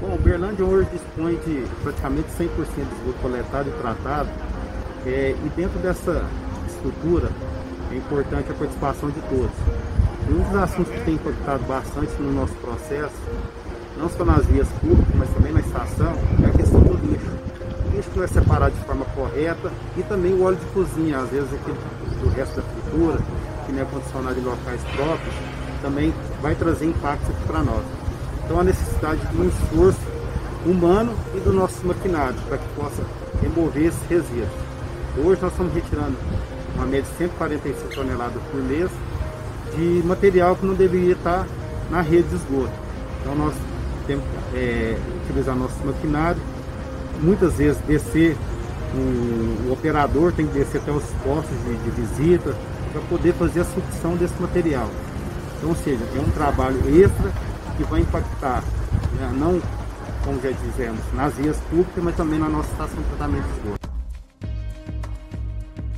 Bom, Berlândia hoje dispõe de praticamente 100% de esgoto coletado e tratado. É, e dentro dessa estrutura é importante a participação de todos. E um dos assuntos que tem impactado bastante no nosso processo, não só nas vias públicas, mas também na estação, é a questão do lixo. O lixo não é separado de forma correta e também o óleo de cozinha, às vezes aquele do resto da fritura, que não é condicionado em locais próprios, também vai trazer impactos aqui para nós. Então a necessidade de um esforço humano e do nosso maquinário para que possa remover esses resíduos. Hoje nós estamos retirando uma média de 145 toneladas por mês de material que não deveria estar na rede de esgoto. Então nós temos que é, utilizar nosso maquinário, muitas vezes descer, o, o, operador tem que descer até os postos de, de visita para poder fazer a sucção desse material. Então, ou seja, é um trabalho extra que vai impactar, né, não, como já dizemos, nas vias públicas, mas também na nossa estação de tratamento de esgoto.